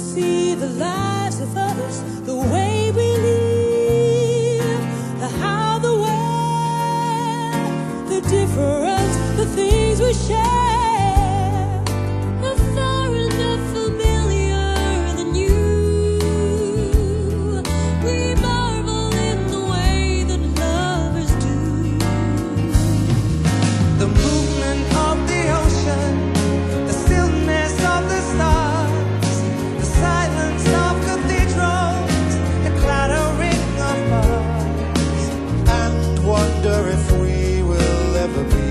see the lives of others, the way we live, the how, the where, the difference, the things we share. never be.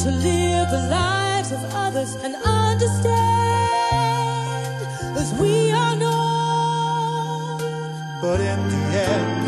to live the lives of others and understand as we are known. But in the end,